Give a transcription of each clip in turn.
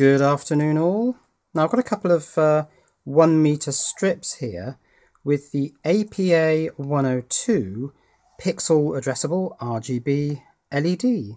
Good afternoon all. Now I've got a couple of uh, 1 meter strips here with the APA 102 pixel addressable RGB LED.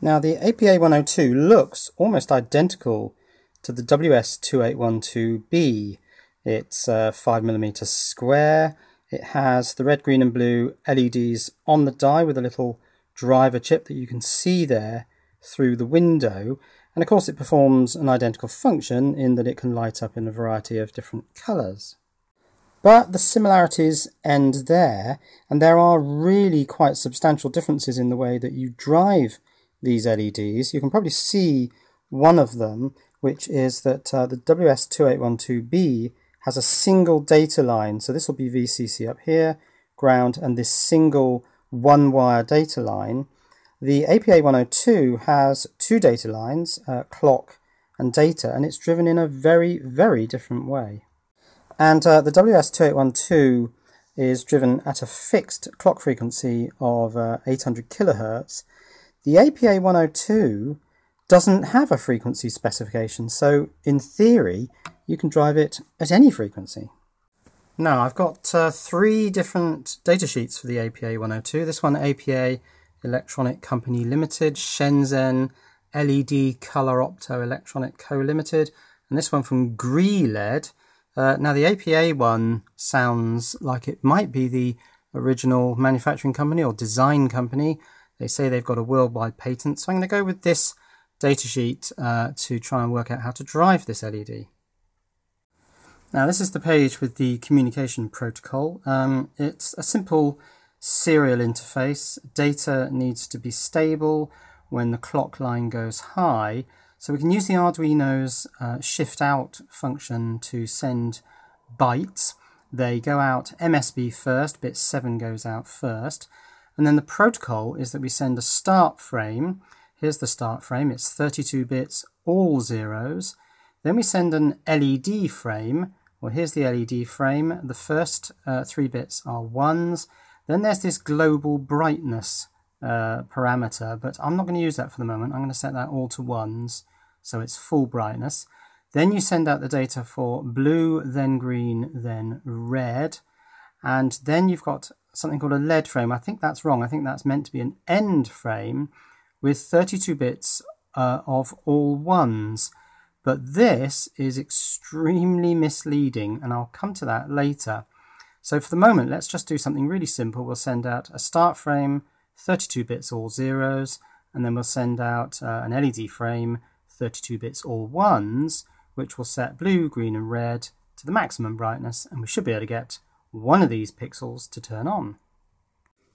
Now the APA 102 looks almost identical to the WS2812B. It's uh, 5mm square, it has the red, green and blue LEDs on the die with a little driver chip that you can see there through the window and of course it performs an identical function in that it can light up in a variety of different colours. But the similarities end there, and there are really quite substantial differences in the way that you drive these LEDs. You can probably see one of them, which is that uh, the WS2812B has a single data line. So this will be VCC up here, ground, and this single one-wire data line. The APA 102 has two data lines, uh, clock and data, and it's driven in a very, very different way. And uh, the WS2812 is driven at a fixed clock frequency of uh, 800 kilohertz. The APA 102 doesn't have a frequency specification, so in theory, you can drive it at any frequency. Now, I've got uh, three different datasheets for the APA 102. This one, APA Electronic Company Limited, Shenzhen LED Color Opto Electronic Co Limited, and this one from GreeLED. Uh, now the APA one sounds like it might be the original manufacturing company or design company. They say they've got a worldwide patent, so I'm going to go with this datasheet uh, to try and work out how to drive this LED. Now this is the page with the communication protocol. Um, it's a simple serial interface. Data needs to be stable when the clock line goes high. So we can use the Arduino's uh, shift out function to send bytes. They go out MSB first, bit 7 goes out first. And then the protocol is that we send a start frame. Here's the start frame, it's 32 bits, all zeros. Then we send an LED frame. Well, here's the LED frame. The first uh, three bits are ones. Then there's this global brightness uh, parameter, but I'm not going to use that for the moment. I'm going to set that all to ones, so it's full brightness. Then you send out the data for blue, then green, then red. And then you've got something called a lead frame. I think that's wrong. I think that's meant to be an end frame with 32 bits uh, of all ones. But this is extremely misleading, and I'll come to that later. So for the moment, let's just do something really simple. We'll send out a start frame, 32 bits all zeros, and then we'll send out uh, an LED frame, 32 bits all ones, which will set blue, green, and red to the maximum brightness, and we should be able to get one of these pixels to turn on.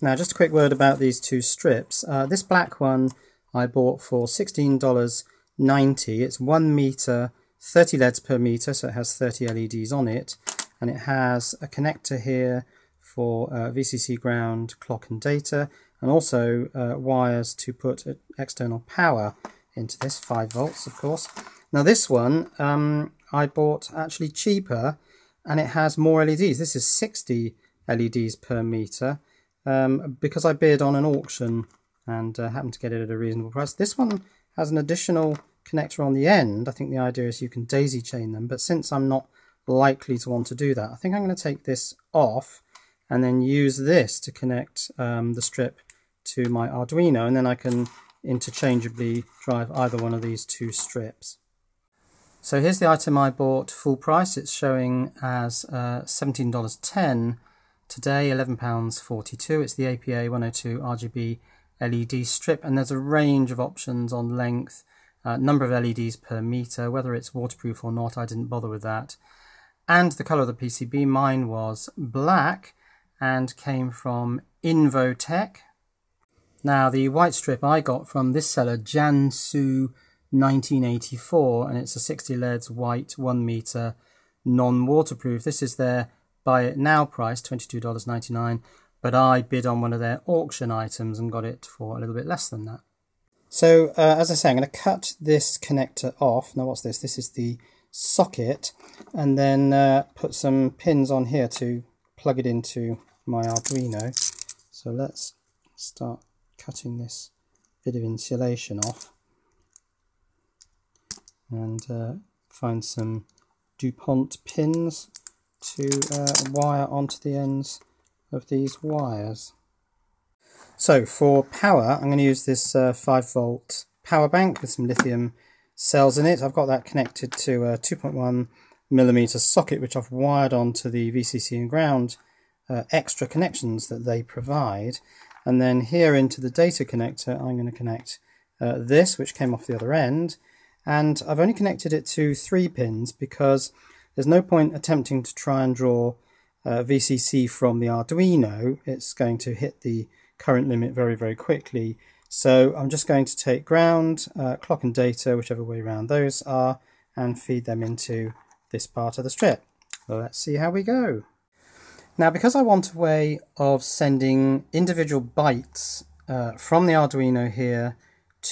Now, just a quick word about these two strips. Uh, this black one I bought for $16.90. It's one meter, 30 LEDs per meter, so it has 30 LEDs on it and it has a connector here for uh, VCC ground, clock and data, and also uh, wires to put external power into this, 5 volts of course. Now this one um, I bought actually cheaper and it has more LEDs. This is 60 LEDs per meter um, because I bid on an auction and uh, happened to get it at a reasonable price. This one has an additional connector on the end. I think the idea is you can daisy chain them, but since I'm not likely to want to do that. I think I'm going to take this off and then use this to connect um, the strip to my Arduino and then I can interchangeably drive either one of these two strips. So here's the item I bought full price. It's showing as uh, $17.10 today, £11.42. It's the APA 102 RGB LED strip and there's a range of options on length, uh, number of LEDs per meter, whether it's waterproof or not, I didn't bother with that and the color of the PCB. Mine was black and came from Invotech. Now the white strip I got from this seller, Jansu 1984, and it's a 60 LEDs white 1 meter non-waterproof. This is their buy it now price, $22.99, but I bid on one of their auction items and got it for a little bit less than that. So uh, as I say, I'm going to cut this connector off. Now what's this? This is the socket and then uh, put some pins on here to plug it into my Arduino. So let's start cutting this bit of insulation off. and uh, find some DuPont pins to uh, wire onto the ends of these wires. So for power, I'm going to use this uh, 5 volt power bank with some lithium cells in it. I've got that connected to a 2.1 millimeter socket which I've wired onto the VCC and ground uh, extra connections that they provide. And then here into the data connector, I'm going to connect uh, this, which came off the other end. And I've only connected it to three pins because there's no point attempting to try and draw uh, VCC from the Arduino. It's going to hit the current limit very, very quickly. So I'm just going to take ground, uh, clock and data, whichever way around those are, and feed them into this part of the strip. Let's see how we go. Now, because I want a way of sending individual bytes uh, from the Arduino here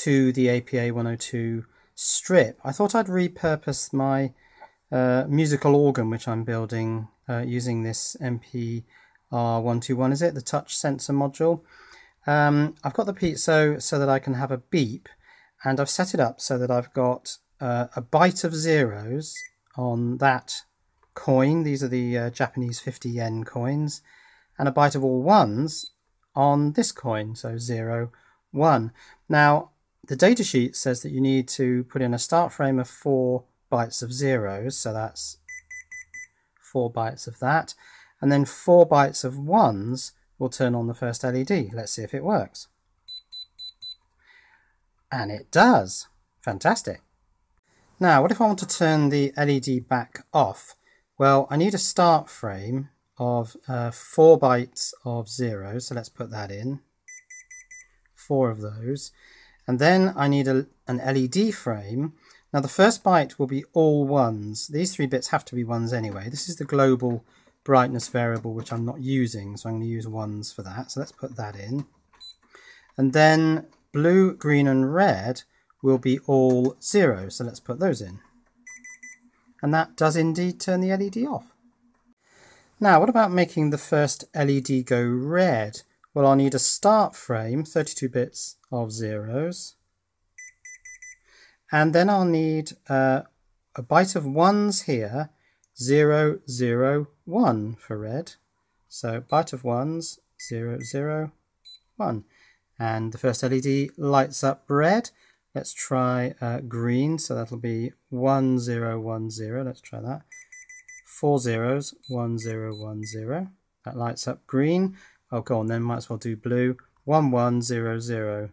to the APA 102 strip, I thought I'd repurpose my uh, musical organ, which I'm building uh, using this MPR121, is it? The touch sensor module. Um, I've got the piezo so that I can have a beep and I've set it up so that I've got uh, a byte of zeros on that coin. These are the uh, Japanese 50 yen coins and a byte of all ones on this coin. So zero, one. Now the datasheet says that you need to put in a start frame of 4 bytes of zeros. So that's 4 bytes of that. And then 4 bytes of ones we'll turn on the first LED. Let's see if it works. And it does. Fantastic. Now, what if I want to turn the LED back off? Well, I need a start frame of uh, 4 bytes of zero. so let's put that in. Four of those. And then I need a, an LED frame. Now the first byte will be all ones. These three bits have to be ones anyway. This is the global brightness variable which I'm not using so I'm going to use ones for that. So let's put that in. And then blue green and red will be all zero. So let's put those in. And that does indeed turn the LED off. Now what about making the first LED go red? Well I'll need a start frame 32 bits of zeros. And then I'll need uh, a byte of ones here 0, 0, 1 for red. So byte of ones, 0, 0, 1. And the first LED lights up red. Let's try uh, green, so that'll be 1, 0, 1, 0. Let's try that. Four zeros, 1, 0, 1, 0. That lights up green. Oh, go on then, might as well do blue. 1, 1, 0, 0.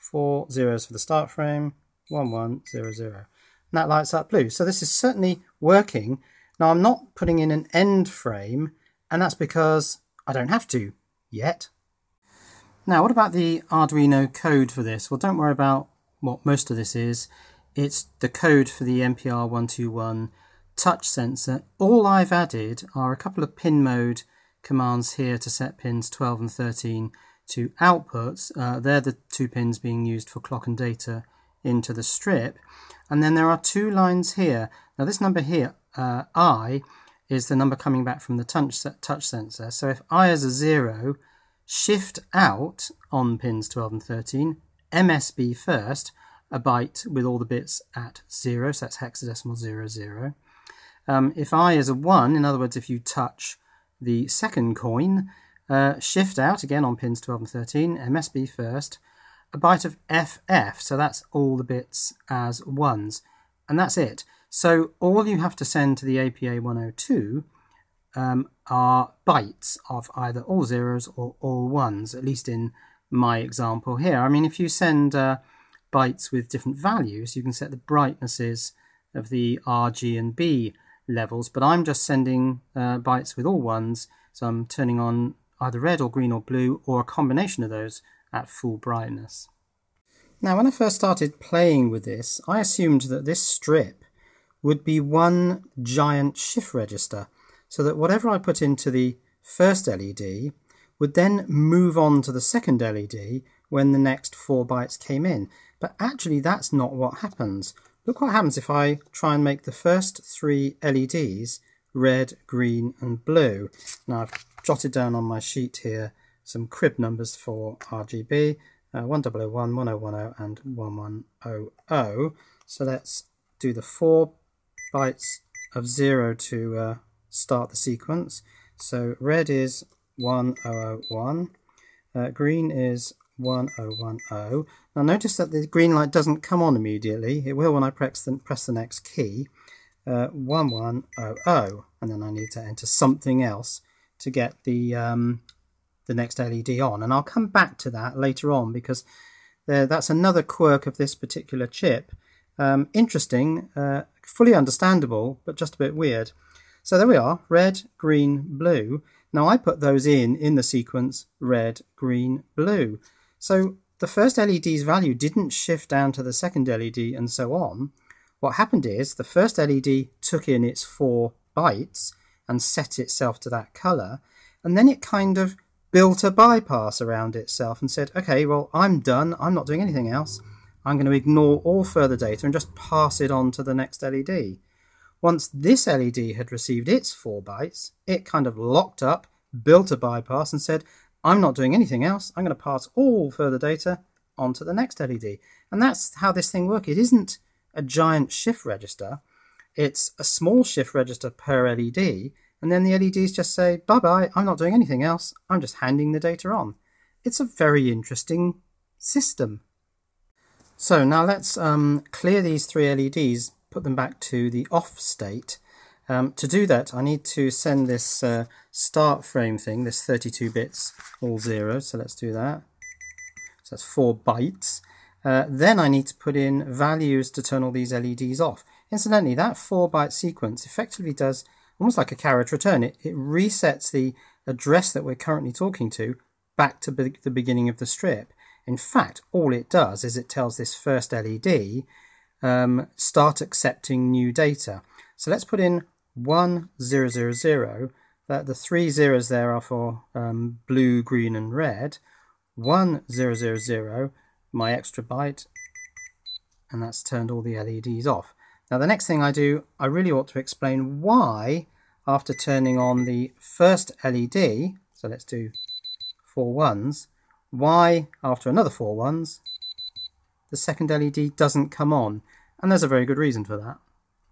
Four zeros for the start frame, 1, 1, 0, 0 and that lights up blue. So this is certainly working. Now I'm not putting in an end frame and that's because I don't have to yet. Now what about the Arduino code for this? Well don't worry about what most of this is. It's the code for the MPR121 touch sensor. All I've added are a couple of pin mode commands here to set pins 12 and 13 to outputs. Uh, they're the two pins being used for clock and data into the strip. And then there are two lines here. Now this number here, uh, I, is the number coming back from the touch, touch sensor. So if I is a 0, shift out on pins 12 and 13, MSB first, a byte with all the bits at 0, so that's hexadecimal zero, zero. Um, if I is a 1, in other words, if you touch the second coin, uh, shift out again on pins 12 and 13, MSB first, a byte of FF, so that's all the bits as ones, and that's it. So all you have to send to the APA 102 um, are bytes of either all zeros or all ones, at least in my example here. I mean, if you send uh, bytes with different values, you can set the brightnesses of the R, G, and B levels, but I'm just sending uh, bytes with all ones, so I'm turning on either red or green or blue, or a combination of those at full brightness. Now when I first started playing with this, I assumed that this strip would be one giant shift register, so that whatever I put into the first LED would then move on to the second LED when the next four bytes came in. But actually that's not what happens. Look what happens if I try and make the first three LEDs red, green and blue. Now I've jotted down on my sheet here some crib numbers for RGB, uh, 1001, 1010 and 1100. So let's do the four bytes of 0 to uh, start the sequence. So red is 1001, uh, green is 1010. Now notice that the green light doesn't come on immediately. It will when I press the, press the next key. Uh, 1100 and then I need to enter something else to get the um, the next LED on. And I'll come back to that later on because there, that's another quirk of this particular chip. Um, interesting uh, fully understandable but just a bit weird. So there we are red green blue. Now I put those in in the sequence red green blue. So the first LED's value didn't shift down to the second LED and so on. What happened is the first LED took in its four bytes and set itself to that color, and then it kind of built a bypass around itself and said, okay, well, I'm done. I'm not doing anything else. I'm going to ignore all further data and just pass it on to the next LED. Once this LED had received its four bytes, it kind of locked up, built a bypass and said, I'm not doing anything else. I'm going to pass all further data onto the next LED. And that's how this thing works. It isn't a giant shift register. It's a small shift register per LED. And then the LEDs just say, bye-bye, I'm not doing anything else. I'm just handing the data on. It's a very interesting system. So now let's um, clear these three LEDs, put them back to the off state, um, to do that, I need to send this uh, start frame thing, this 32 bits, all zero. So let's do that. So that's four bytes. Uh, then I need to put in values to turn all these LEDs off. Incidentally, that four byte sequence effectively does almost like a carriage return. It, it resets the address that we're currently talking to back to be the beginning of the strip. In fact, all it does is it tells this first LED um, start accepting new data. So let's put in 1000, that the three zeros there are for um, blue, green and red, 1000, my extra byte, and that's turned all the LEDs off. Now the next thing I do, I really ought to explain why after turning on the first LED, so let's do four ones, why after another four ones, the second LED doesn't come on. And there's a very good reason for that.